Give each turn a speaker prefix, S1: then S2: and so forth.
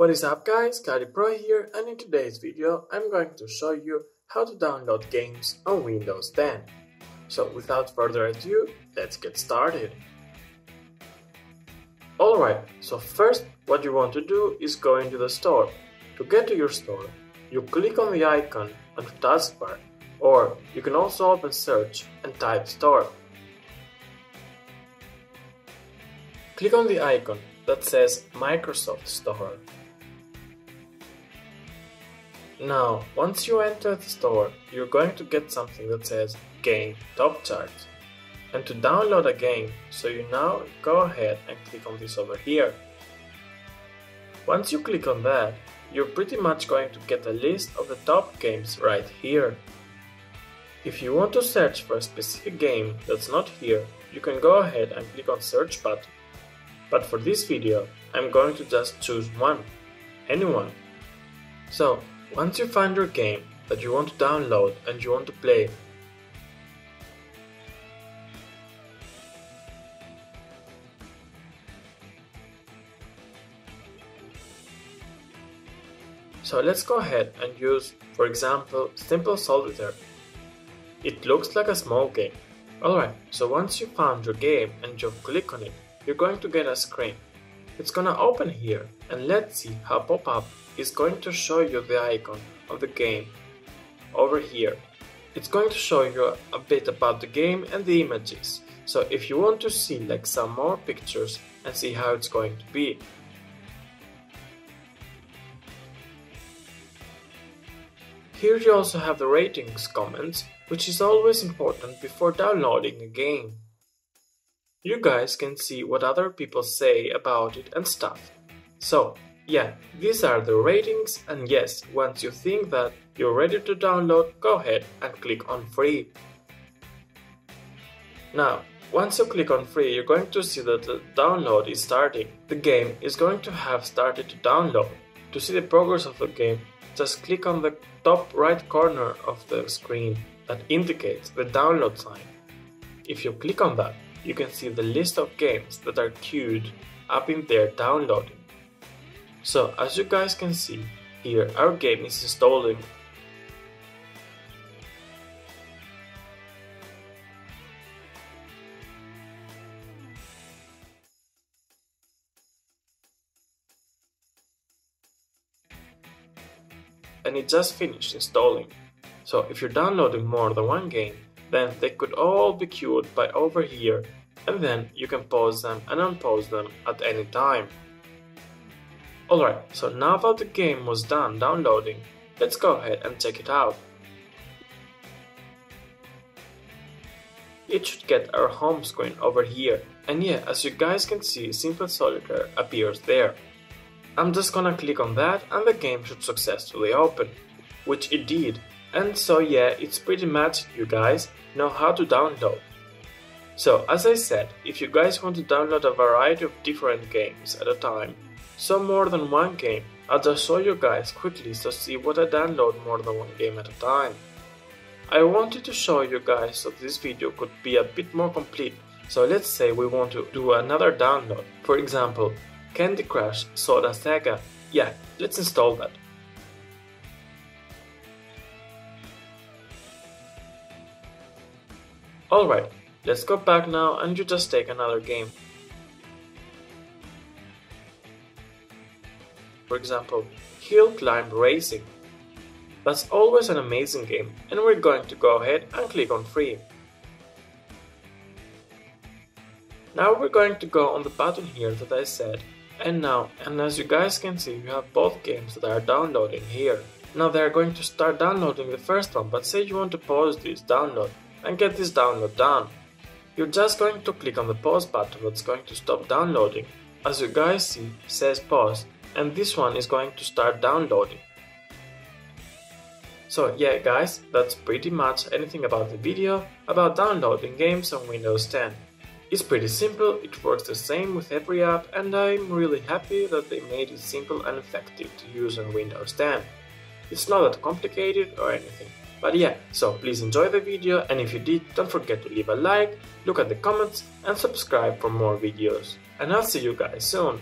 S1: What is up guys, Klayd Pro here and in today's video I'm going to show you how to download games on Windows 10. So without further ado, let's get started. Alright, so first what you want to do is go into the store. To get to your store, you click on the icon on the taskbar or you can also open search and type store. Click on the icon that says Microsoft Store. Now, once you enter the store, you're going to get something that says Game Top Chart. And to download a game, so you now go ahead and click on this over here. Once you click on that, you're pretty much going to get a list of the top games right here. If you want to search for a specific game that's not here, you can go ahead and click on search button. But for this video, I'm going to just choose one, anyone. So once you find your game that you want to download and you want to play, So let's go ahead and use, for example, Simple Solitaire. It looks like a small game. Alright, so once you found your game and you click on it, you're going to get a screen. It's gonna open here and let's see how pop-up is going to show you the icon of the game over here. It's going to show you a bit about the game and the images. So if you want to see like some more pictures and see how it's going to be. Here you also have the ratings comments, which is always important before downloading a game. You guys can see what other people say about it and stuff. So, yeah, these are the ratings and yes, once you think that you're ready to download, go ahead and click on free. Now, once you click on free, you're going to see that the download is starting. The game is going to have started to download. To see the progress of the game, just click on the top right corner of the screen that indicates the download sign. If you click on that, you can see the list of games that are queued up in there downloading. So as you guys can see, here our game is installing. And it just finished installing. So if you're downloading more than one game, then they could all be queued by over here and then you can pause them and unpause them at any time. Alright, so now that the game was done downloading, let's go ahead and check it out. It should get our home screen over here, and yeah, as you guys can see, Simple Solitaire appears there. I'm just gonna click on that and the game should successfully open, which it did. And so yeah, it's pretty much you guys know how to download. So as I said, if you guys want to download a variety of different games at a time, so more than one game. I'll just show you guys quickly so see what I download more than one game at a time. I wanted to show you guys so this video could be a bit more complete. So let's say we want to do another download. For example, Candy Crush Soda Saga. Yeah, let's install that. Alright, let's go back now and you just take another game. for example, Hill Climb Racing. That's always an amazing game and we're going to go ahead and click on free. Now we're going to go on the button here that I said and now, and as you guys can see, you have both games that are downloading here. Now they are going to start downloading the first one, but say you want to pause this download and get this download done. You're just going to click on the pause button that's going to stop downloading. As you guys see, says pause and this one is going to start downloading. So yeah guys, that's pretty much anything about the video about downloading games on Windows 10. It's pretty simple, it works the same with every app and I'm really happy that they made it simple and effective to use on Windows 10. It's not that complicated or anything. But yeah, so please enjoy the video and if you did, don't forget to leave a like, look at the comments and subscribe for more videos. And I'll see you guys soon.